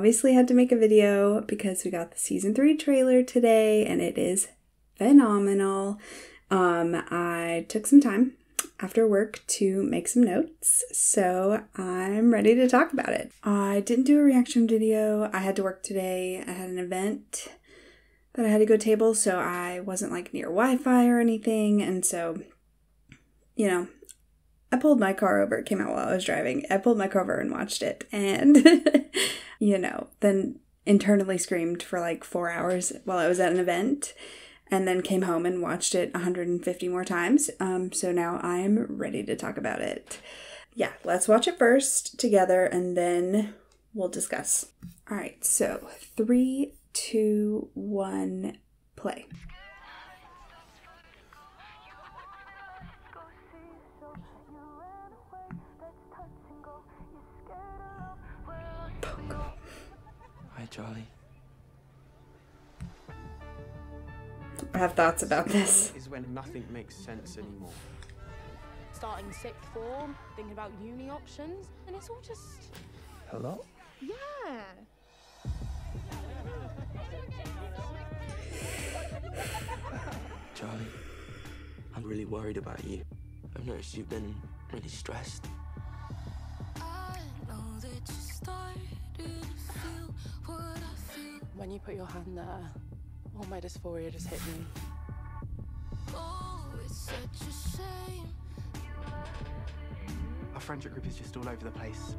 obviously had to make a video because we got the season three trailer today and it is phenomenal. Um, I took some time after work to make some notes, so I'm ready to talk about it. I didn't do a reaction video. I had to work today. I had an event that I had to go table, so I wasn't like near Wi Fi or anything, and so, you know, I pulled my car over. It came out while I was driving. I pulled my car over and watched it, and, you know, then internally screamed for like four hours while I was at an event and then came home and watched it 150 more times. Um, so now I am ready to talk about it. Yeah, let's watch it first together and then we'll discuss. All right, so three, two, one, play. Hi, Charlie. I have thoughts about this. Is when nothing makes sense anymore. starting sixth form, thinking about uni options, and it's all just Hello? yeah. Charlie, I'm really worried about you. I've noticed you've been really stressed. When you put your hand there, all my dysphoria just hit me. Our friendship group is just all over the place.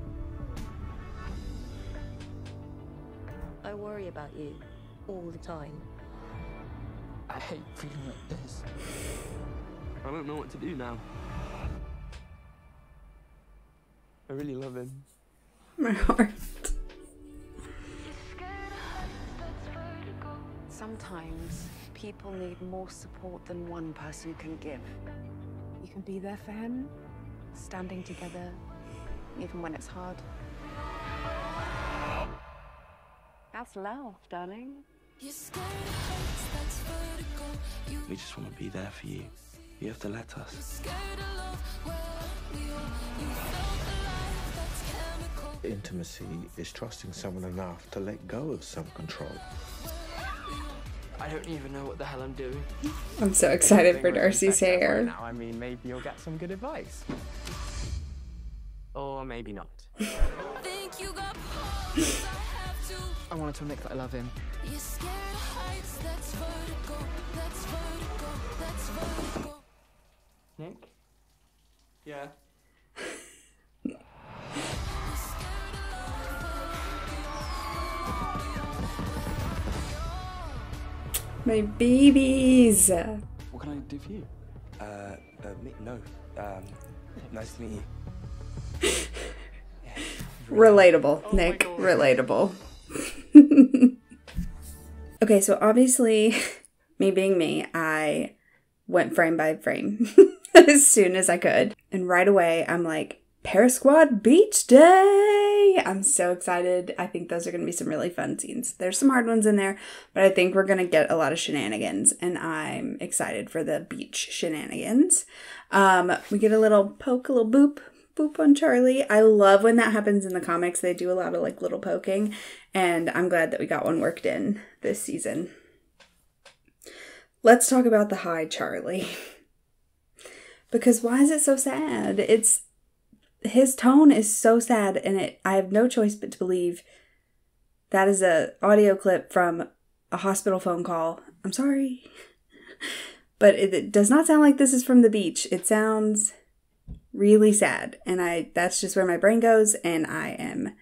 I worry about you all the time. I hate feeling like this. I don't know what to do now. I really love him. My heart. People need more support than one person can give. You can be there for him, standing together, even when it's hard. That's love, darling. We just want to be there for you. You have to let us. Intimacy is trusting someone enough to let go of some control. I don't even know what the hell I'm doing. I'm so excited for Darcy's hair. Now, I mean, maybe you'll get some good advice. Or maybe not. I wanted to admit that I love him. Nick? Yeah. My babies. What can I do for you? Uh, uh me, no. Um, nice to meet you. Relatable, Nick. Relatable. okay, so obviously, me being me, I went frame by frame as soon as I could. And right away, I'm like, Paris Squad Beach Day! I'm so excited. I think those are going to be some really fun scenes. There's some hard ones in there, but I think we're going to get a lot of shenanigans, and I'm excited for the beach shenanigans. Um, we get a little poke, a little boop, boop on Charlie. I love when that happens in the comics. They do a lot of like little poking, and I'm glad that we got one worked in this season. Let's talk about the high Charlie. because why is it so sad? It's his tone is so sad and it I have no choice but to believe that is a audio clip from a hospital phone call. I'm sorry. But it, it does not sound like this is from the beach. It sounds really sad and I that's just where my brain goes and I am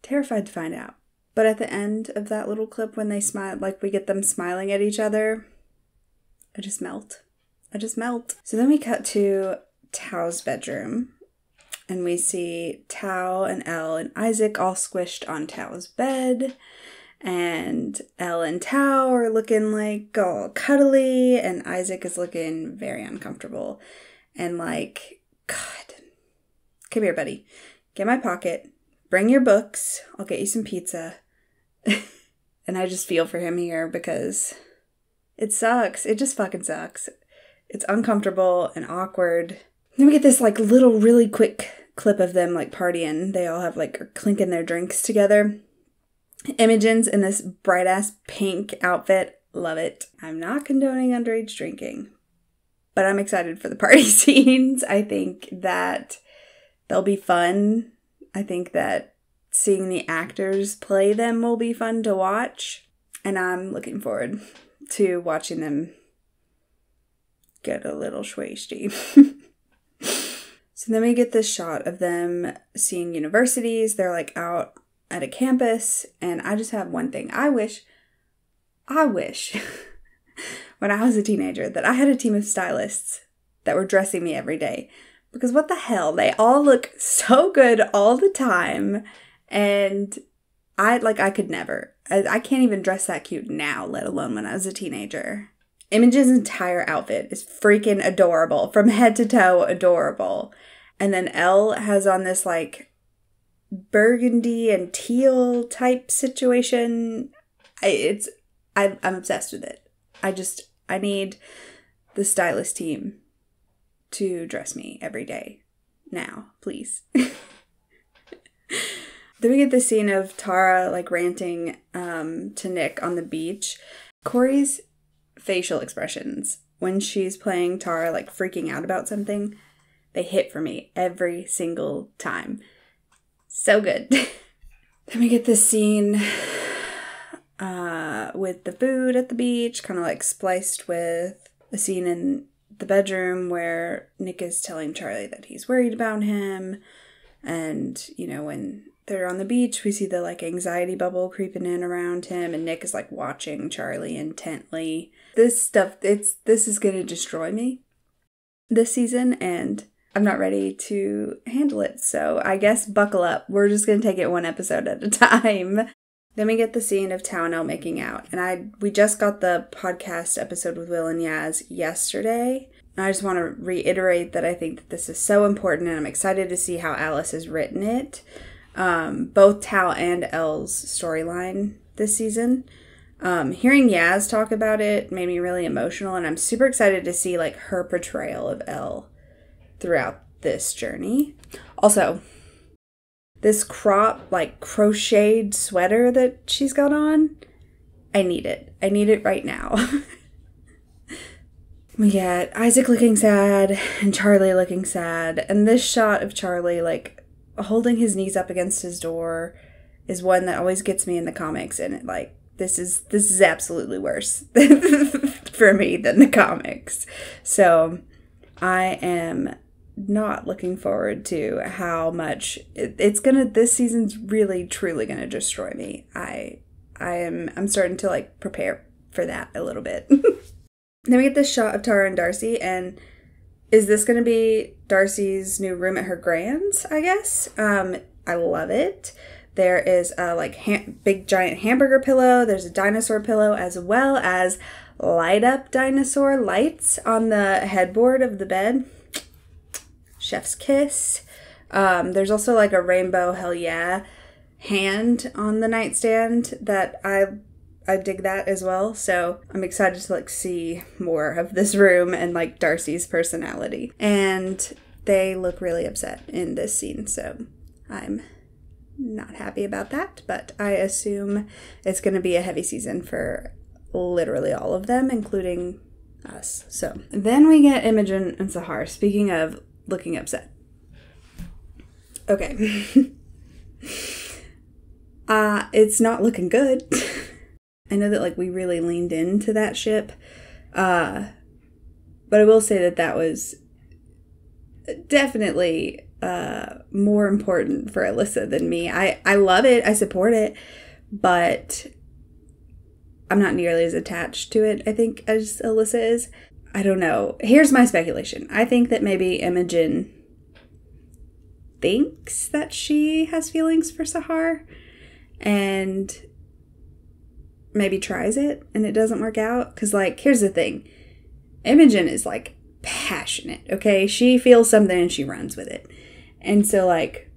terrified to find out. But at the end of that little clip when they smile like we get them smiling at each other, I just melt. I just melt. So then we cut to Tao's bedroom and we see Tao and Elle and Isaac all squished on Tao's bed. And Elle and Tao are looking like all cuddly, and Isaac is looking very uncomfortable. And like, God, come here, buddy. Get my pocket. Bring your books. I'll get you some pizza. and I just feel for him here because it sucks. It just fucking sucks. It's uncomfortable and awkward. Then we get this like little really quick clip of them like partying. They all have like clinking their drinks together. Imogen's in this bright ass pink outfit. Love it. I'm not condoning underage drinking, but I'm excited for the party scenes. I think that they'll be fun. I think that seeing the actors play them will be fun to watch. And I'm looking forward to watching them get a little schwasty. so then we get this shot of them seeing universities. They're like out at a campus. And I just have one thing. I wish, I wish when I was a teenager that I had a team of stylists that were dressing me every day. Because what the hell? They all look so good all the time. And I like I could never. I, I can't even dress that cute now, let alone when I was a teenager. Imogen's entire outfit is freaking adorable, from head to toe, adorable. And then Elle has on this like burgundy and teal type situation. I, it's I, I'm obsessed with it. I just I need the stylist team to dress me every day now, please. Then we get the scene of Tara like ranting um, to Nick on the beach. Corey's facial expressions when she's playing Tara, like freaking out about something, they hit for me every single time. So good. then we get this scene uh, with the food at the beach, kind of like spliced with a scene in the bedroom where Nick is telling Charlie that he's worried about him. And, you know, when they're on the beach. We see the like anxiety bubble creeping in around him, and Nick is like watching Charlie intently. This stuff, it's this is gonna destroy me this season, and I'm not ready to handle it. So I guess buckle up. We're just gonna take it one episode at a time. Then we get the scene of Tao and Elle making out, and I we just got the podcast episode with Will and Yaz yesterday. And I just want to reiterate that I think that this is so important, and I'm excited to see how Alice has written it um, both Tao and Elle's storyline this season. Um, hearing Yaz talk about it made me really emotional, and I'm super excited to see like her portrayal of Elle throughout this journey. Also, this crop like crocheted sweater that she's got on, I need it. I need it right now. we get Isaac looking sad and Charlie looking sad, and this shot of Charlie like holding his knees up against his door is one that always gets me in the comics and it like this is this is absolutely worse for me than the comics. So I am not looking forward to how much it, it's gonna this season's really truly gonna destroy me. I I am I'm starting to like prepare for that a little bit. then we get this shot of Tara and Darcy and is this to be Darcy's new room at her grand's? I guess. Um, I love it. There is a like ha- big giant hamburger pillow. There's a dinosaur pillow as well as light up dinosaur lights on the headboard of the bed. Chef's kiss. Um, there's also like a rainbow hell yeah hand on the nightstand that I I dig that as well. So I'm excited to like see more of this room and like Darcy's personality. And they look really upset in this scene, so I'm not happy about that, but I assume it's going to be a heavy season for literally all of them, including us. So then we get Imogen and Sahar. Speaking of looking upset. Okay. uh, it's not looking good. I know that like we really leaned into that ship. Uh but I will say that that was definitely uh more important for Alyssa than me. I I love it. I support it, but I'm not nearly as attached to it I think as Alyssa is. I don't know. Here's my speculation. I think that maybe Imogen thinks that she has feelings for Sahar and maybe tries it and it doesn't work out. Because, like, here's the thing Imogen is like passionate, okay? She feels something and she runs with it. And so, like,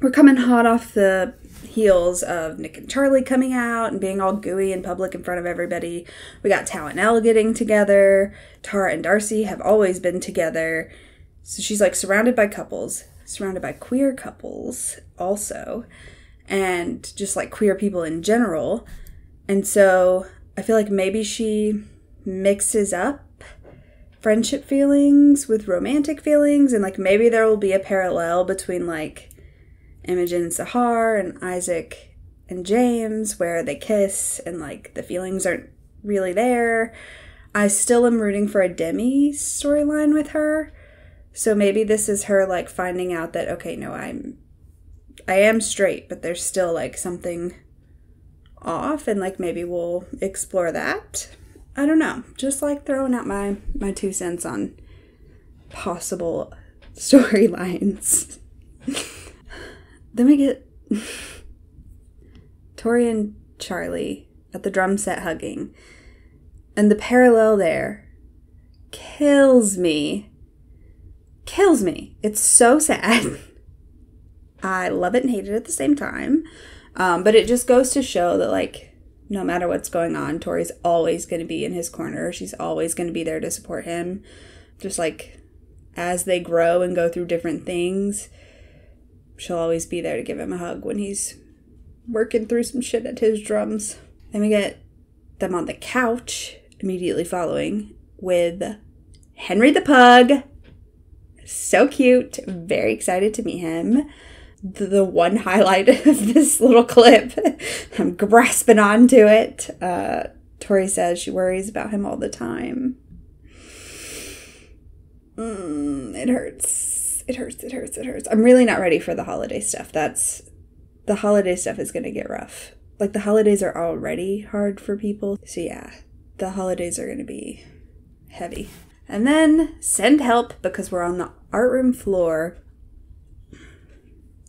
we're coming hot off the heels of Nick and Charlie coming out and being all gooey in public in front of everybody. We got Tao and Elle getting together. Tara and Darcy have always been together. So she's like surrounded by couples, surrounded by queer couples also. and just like queer people in general. And so I feel like maybe she mixes up friendship feelings with romantic feelings, and like maybe there will be a parallel between like Imogen and Sahar and Isaac and James where they kiss and like the feelings aren't really there. I still am rooting for a Demi storyline with her. So maybe this is her like finding out that okay, no, I'm I am straight, but there's still like something off and like maybe we'll explore that. I don't know. Just like throwing out my my two cents on possible storylines. then we get Tori and Charlie at the drum set hugging. And the parallel there kills me. Kills me. It's so sad. I love it and hate it at the same time. Um, but it just goes to show that, like, no matter what's going on, Tori's always going to be in his corner. She's always going to be there to support him. Just like as they grow and go through different things, she'll always be there to give him a hug when he's working through some shit at his drums. Then we get them on the couch immediately following with Henry the Pug. So cute. Very excited to meet him. The, one highlight of this little clip, I'm grasping onto it. Uh, Tori says she worries about him all the time. Mm, it hurts. It hurts. It hurts. It hurts. I'm really not ready for the holiday stuff. That's the holiday stuff is going to get rough. Like the holidays are already hard for people. So yeah, the holidays are going to be heavy. And then send help because we're on the art room floor.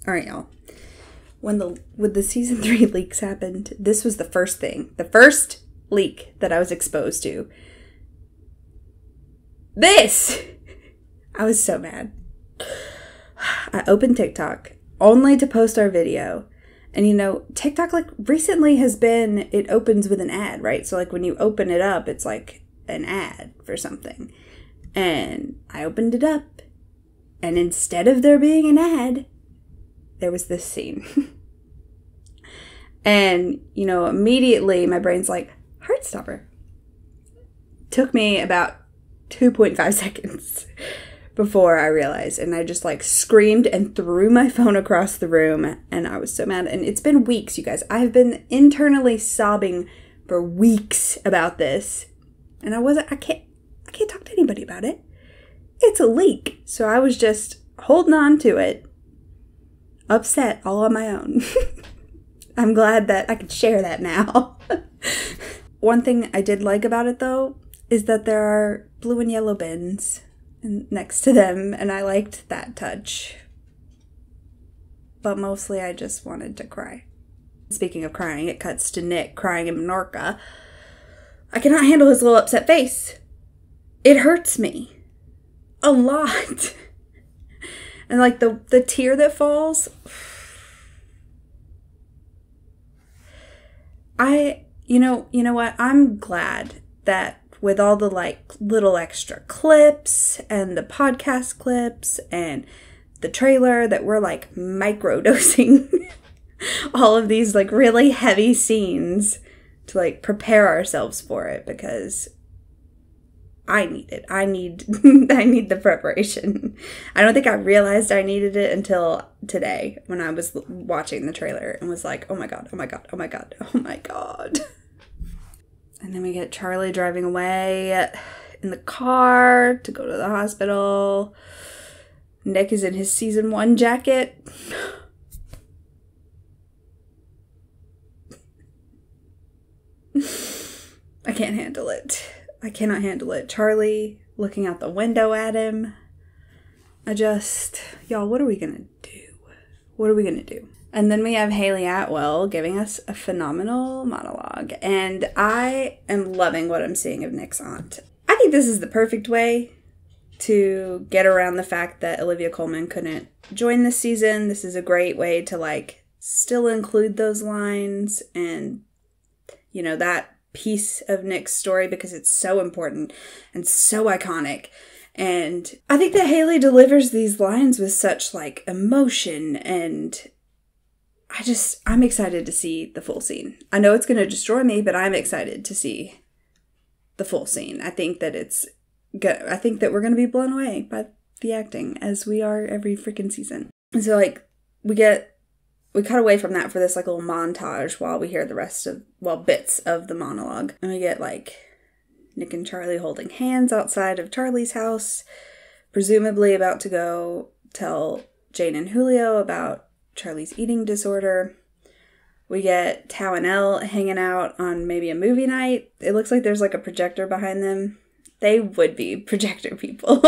All right, y'all. When the when the season 3 leaks happened, this was the first thing. The first leak that I was exposed to. This. I was so mad. I opened TikTok only to post our video. And you know, TikTok like recently has been it opens with an ad, right? So like when you open it up, it's like an ad for something. And I opened it up, and instead of there being an ad, there was this scene. and, you know, immediately my brain's like, Heartstopper. Took me about 2.5 seconds before I realized. And I just like screamed and threw my phone across the room. And I was so mad. And it's been weeks, you guys. I've been internally sobbing for weeks about this. And I wasn't, I can't, I can't talk to anybody about it. It's a leak. So I was just holding on to it, upset all on my own. I'm glad that I could share that now. One thing I did like about it though is that there are blue and yellow bins next to them, and I liked that touch. But mostly I just wanted to cry. Speaking of crying, it cuts to Nick crying in Menorca. I cannot handle his little upset face. It hurts me. A lot. And like the the tear that falls I you know, you know what? I'm glad that with all the like little extra clips and the podcast clips and the trailer that we're like micro dosing all of these like really heavy scenes to like prepare ourselves for it because I need it. I need I need the preparation. I don't think I realized I needed it until today when I was watching the trailer and was like, "Oh my god. Oh my god. Oh my god. Oh my god." And then we get Charlie driving away in the car to go to the hospital. Nick is in his season 1 jacket. I can't handle it. I cannot handle it. Charlie looking out the window at him. I just, y'all, what are we gonna do? What are we gonna do? And then we have Hayley Atwell giving us a phenomenal monologue. And I am loving what I'm seeing of Nick's aunt. I think this is the perfect way to get around the fact that Olivia Colman couldn't join this season. This is a great way to like still include those lines and you know that piece of Nick's story because it's so important and so iconic. And I think that Hayley delivers these lines with such like emotion and I just, I'm excited to see the full scene. I know it's going to destroy me, but I'm excited to see the full scene. I think that it's good. I think that we're going to be blown away by the acting as we are every freaking season. And so, like, we get, we cut away from that for this, like, little montage while we hear the rest of, well, bits of the monologue. And we get, like, Nick and Charlie holding hands outside of Charlie's house, presumably about to go tell Jane and Julio about Charlie's eating disorder. We get Tao and Elle hanging out on maybe a movie night. It looks like there's like a projector behind them. They would be projector people.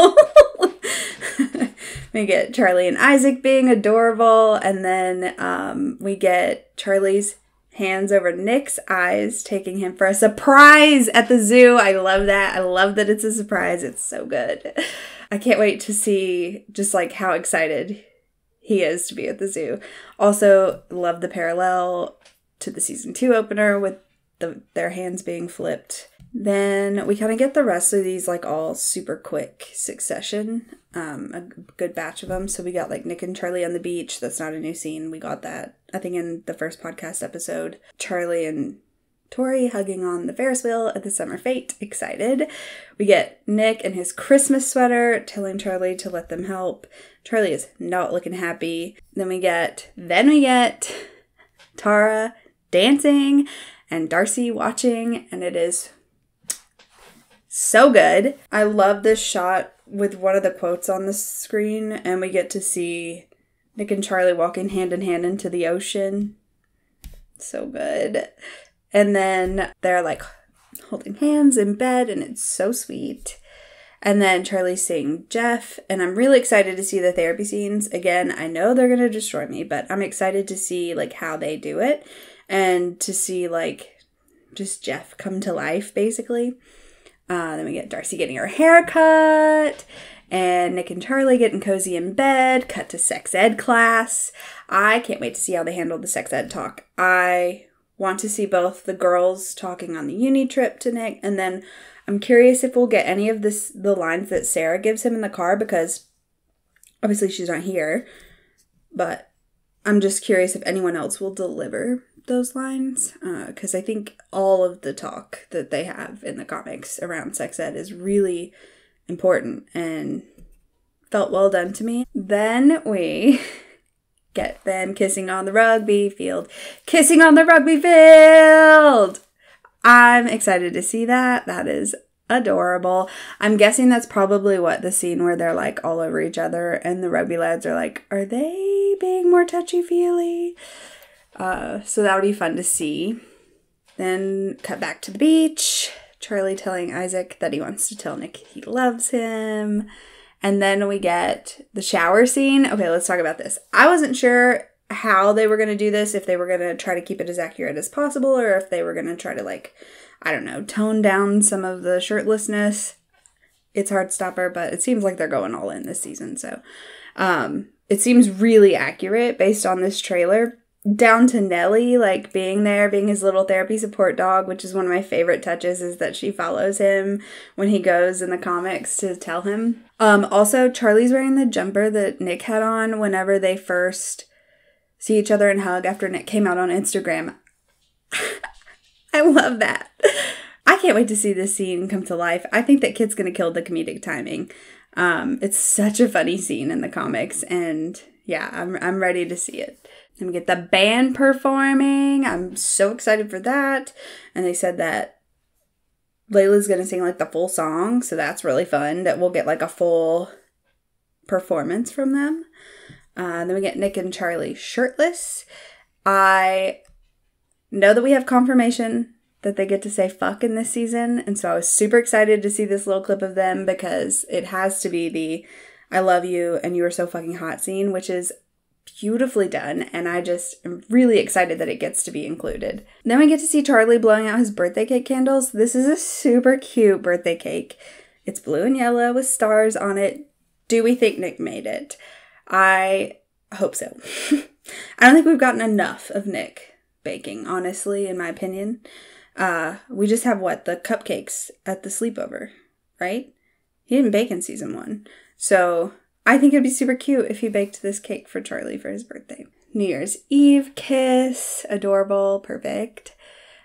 We get Charlie and Isaac being adorable, and then um, we get Charlie's hands over Nick's eyes, taking him for a surprise at the zoo. I love that. I love that it's a surprise. It's so good. I can't wait to see just like how excited he is to be at the zoo. Also, love the parallel to the season two opener with the, their hands being flipped. Then we kind of get the rest of these like all super quick succession, um, a good batch of them. So we got like Nick and Charlie on the beach. That's not a new scene. We got that I think in the first podcast episode. Charlie and Tori hugging on the Ferris wheel at the summer fete, excited. We get Nick in his Christmas sweater telling Charlie to let them help. Charlie is not looking happy. Then we get then we get Tara dancing and Darcy watching and it is so good. I love this shot with one of the quotes on the screen and we get to see Nick and Charlie walking hand in hand into the ocean. So good. And then they're like holding hands in bed, and it's so sweet. And then Charlie's seeing Jeff, and I'm really excited to see the therapy scenes. Again, I know they're gonna destroy me, but I'm excited to see like how they do it and to see like just Jeff come to life basically. Uh, then we get Darcy getting her hair cut, and Nick and Charlie getting cozy in bed, cut to sex ed class. I can't wait to see how they handle the sex ed talk. I want to see both the girls talking on the uni trip to Nick, and then I'm curious if we'll get any of this the lines that Sarah gives him in the car because obviously she's not here, but I'm just curious if anyone else will deliver those lines because uh, I think all of the talk that they have in the comics around sex ed is really important and felt well done to me. Then we get them kissing on the rugby field. Kissing on the rugby field! I'm excited to see that. That is adorable. I'm guessing that's probably what the scene where they're like all over each other and the rugby lads are like, are they being more touchy feely? Uh, so that would be fun to see. Then cut back to the beach. Charlie telling Isaac that he wants to tell Nick he loves him. And then we get the shower scene. Okay, let's talk about this. I wasn't sure how they were going to do this, if they were going to try to keep it as accurate as possible, or if they were going to try to, like, I don't know, tone down some of the shirtlessness. It's Heartstopper, but it seems like they're going all in this season. So um, it seems really accurate based on this trailer down to Nellie, like being there, being his little therapy support dog, which is one of my favorite touches, is that she follows him when he goes in the comics to tell him. Um, also, Charlie's wearing the jumper that Nick had on whenever they first see each other and hug after Nick came out on Instagram. I love that. I can't wait to see this scene come to life. I think that kid's gonna kill the comedic timing. Um, it's such a funny scene in the comics, and yeah, I'm I'm ready to see it. And we get the band performing. I'm so excited for that. And they said that Layla's gonna sing like the full song, so that's really fun. That we'll get like a full performance from them. Uh, then we get Nick and Charlie shirtless. I know that we have confirmation that they get to say fuck in this season, and so I was super excited to see this little clip of them because it has to be the I love you and you are so fucking hot scene, which is beautifully done, and I just am really excited that it gets to be included. Then we get to see Charlie blowing out his birthday cake candles. This is a super cute birthday cake. It's blue and yellow with stars on it. Do we think Nick made it? I hope so. I don't think we've gotten enough of Nick baking, honestly, in my opinion. Uh, we just have what? The cupcakes at the sleepover, right? He didn't bake in season one. So I think it'd be super cute if he baked this cake for Charlie for his birthday. New Year's Eve kiss, adorable, perfect.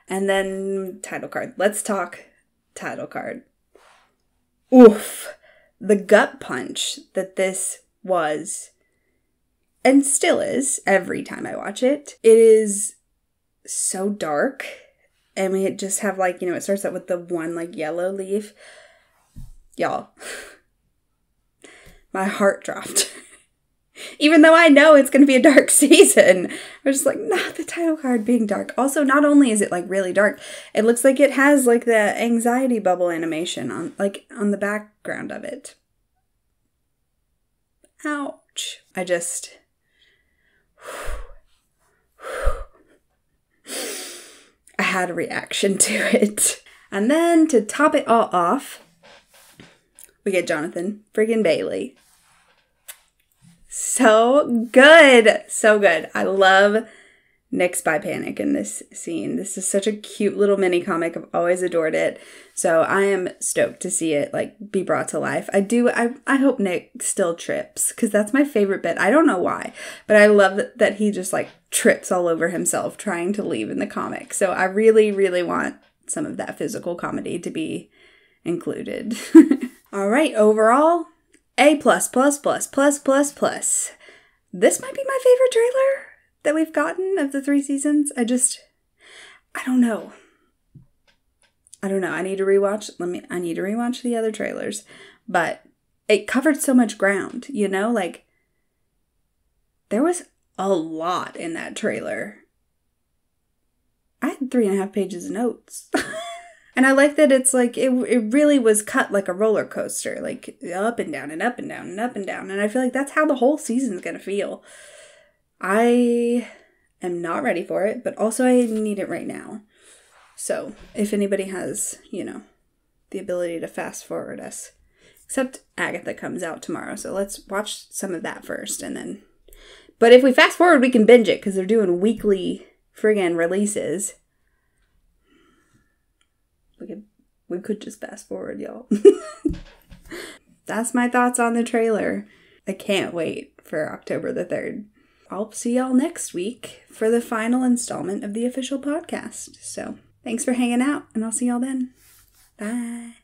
And then title card. Let's talk title card. Oof. The gut punch that this was and still is every time I watch it. It is so dark. And we just have like, you know, it starts out with the one like yellow leaf. Y'all, my heart dropped. Even though I know it's going to be a dark season, I'm just like, not the title card being dark. Also, not only is it like really dark, it looks like it has like the anxiety bubble animation on like on the background of it. Ouch. I just I had a reaction to it. And then to top it all off, we get Jonathan friggin' Bailey. So good. So good. I love Nick Spy Panic in this scene. This is such a cute little mini comic. I've always adored it. So I am stoked to see it like be brought to life. I do I I hope Nick still trips cuz that's my favorite bit. I don't know why, but I love that he just like trips all over himself trying to leave in the comic. So I really really want some of that physical comedy to be included. all right, overall a plus plus plus plus plus plus. This might be my favorite trailer that we've gotten of the three seasons. I just I don't know. I don't know. I need to rewatch let me I need to rewatch the other trailers. But it covered so much ground, you know, like there was a lot in that trailer. I had three and a half pages of notes. And I like that it's like it it really was cut like a roller coaster, like up and down and up and down and up and down. And I feel like that's how the whole season's gonna feel. I am not ready for it, but also I need it right now. So if anybody has, you know, the ability to fast forward us, except Agatha comes out tomorrow, so let's watch some of that first and then. But if we fast forward, we can binge it because they're doing weekly friggin' releases we could we could just fast forward, y'all. That's my thoughts on the trailer. I can't wait for October the 3rd. I'll see y'all next week for the final installment of the official podcast. So, thanks for hanging out, and I'll see y'all then. Bye.